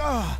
God.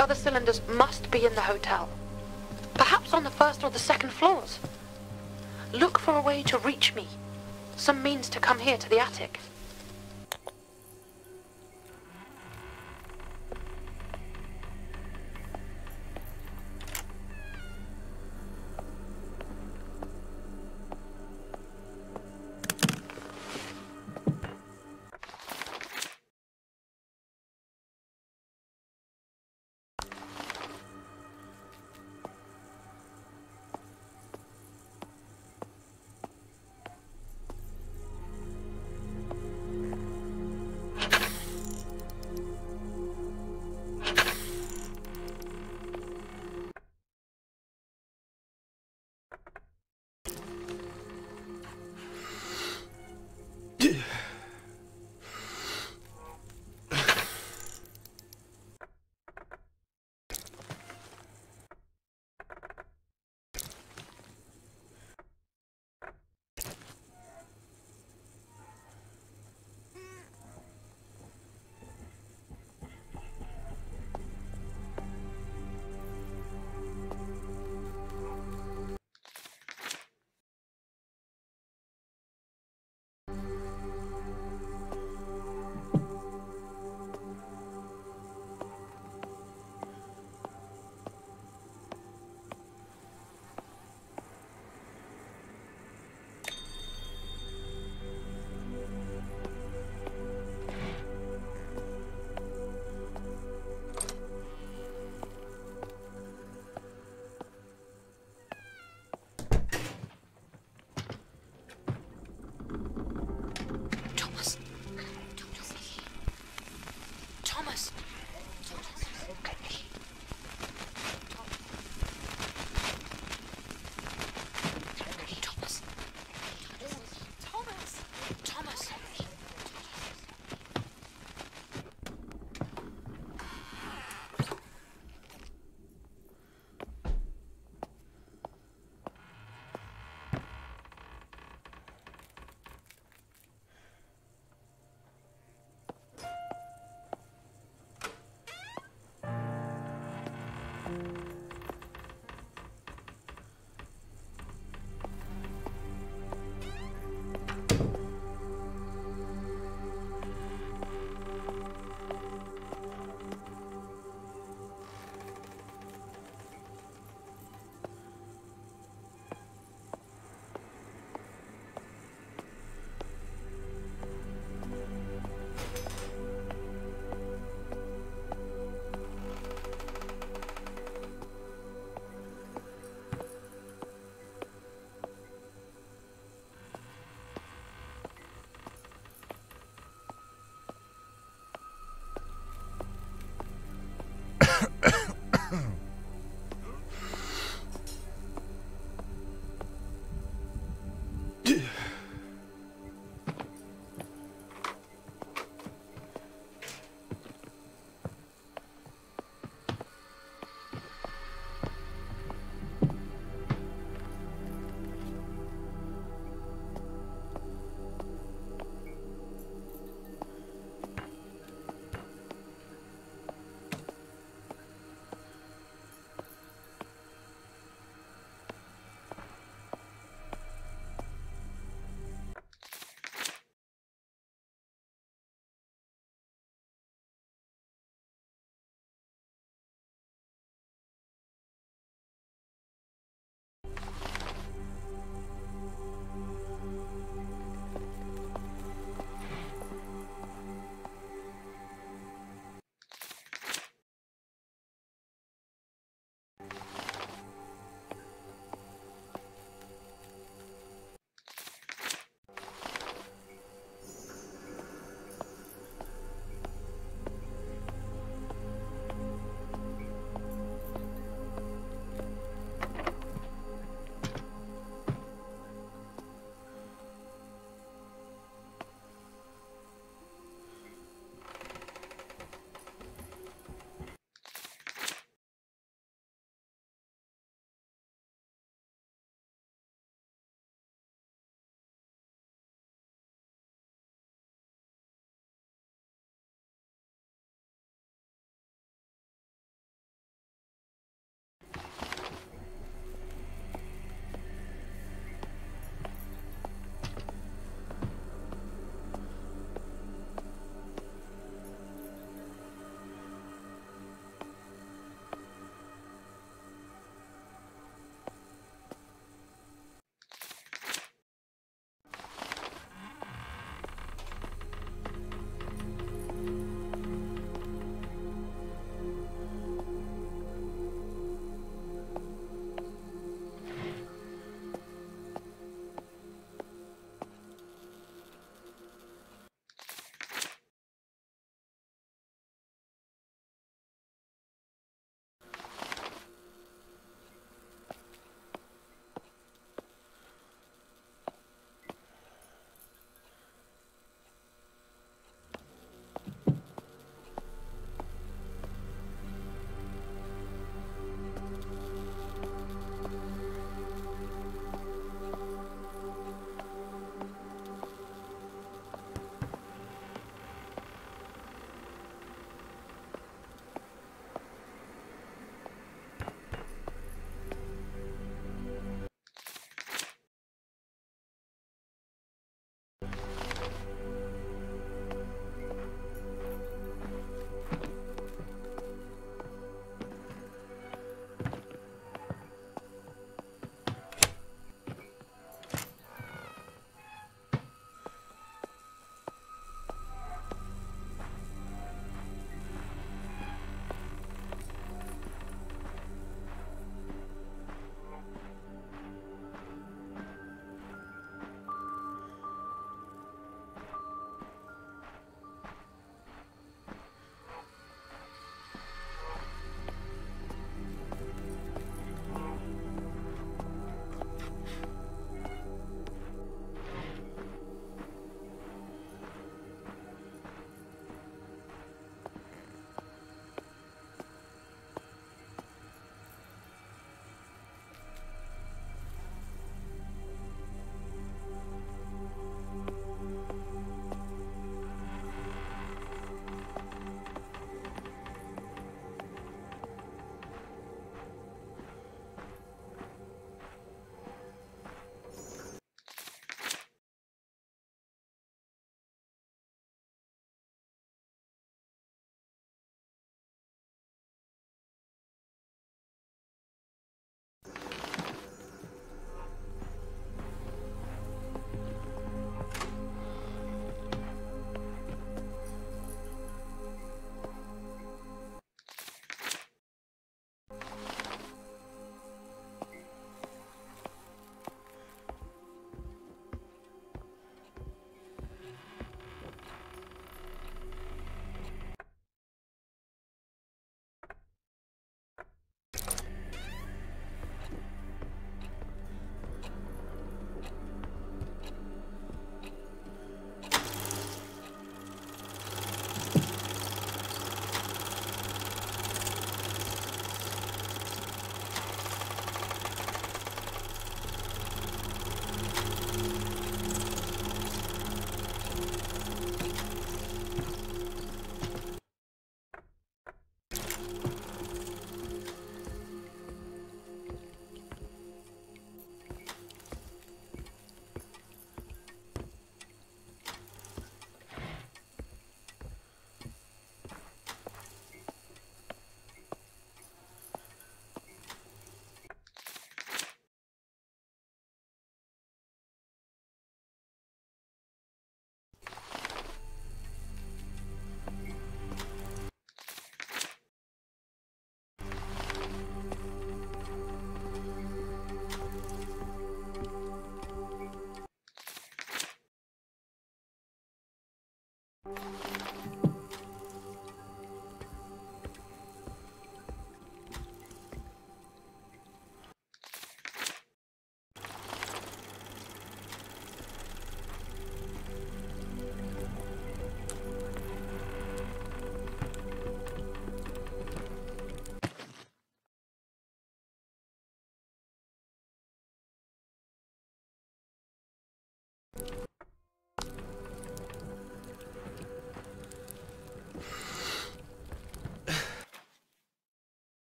The other cylinders must be in the hotel. Perhaps on the first or the second floors. Look for a way to reach me. Some means to come here to the attic.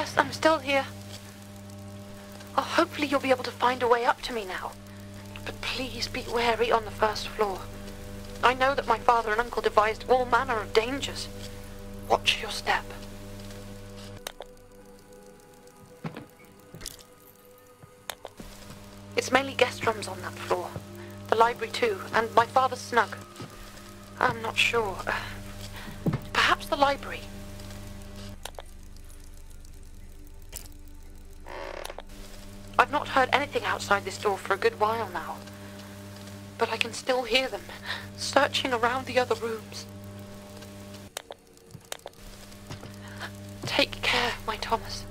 Yes, I'm still here. Oh, hopefully you'll be able to find a way up to me now. But please be wary on the first floor. I know that my father and uncle devised all manner of dangers. Watch your step. It's mainly guest rooms on that floor. The library too, and my father's snug. I'm not sure. Perhaps the library. Heard anything outside this door for a good while now. But I can still hear them, searching around the other rooms. Take care, my Thomas.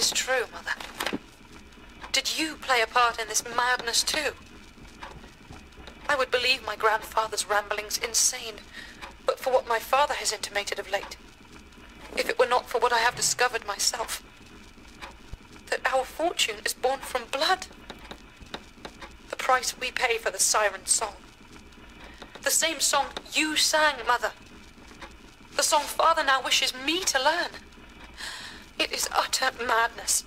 This true, Mother? Did you play a part in this madness too? I would believe my grandfather's ramblings insane, but for what my father has intimated of late. If it were not for what I have discovered myself. That our fortune is born from blood. The price we pay for the siren song. The same song you sang, Mother. The song Father now wishes me to learn. It is utter madness.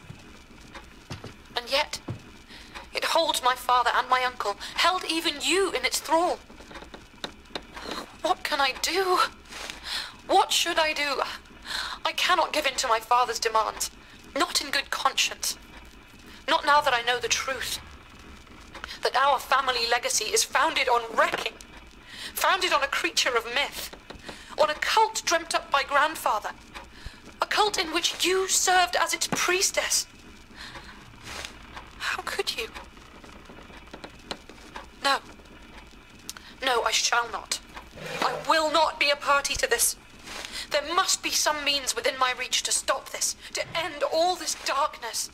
And yet, it holds my father and my uncle, held even you in its thrall. What can I do? What should I do? I cannot give in to my father's demands. Not in good conscience. Not now that I know the truth. That our family legacy is founded on wrecking. Founded on a creature of myth. On a cult dreamt up by grandfather. Cult in which you served as its priestess. How could you? No. No, I shall not. I will not be a party to this. There must be some means within my reach to stop this, to end all this darkness.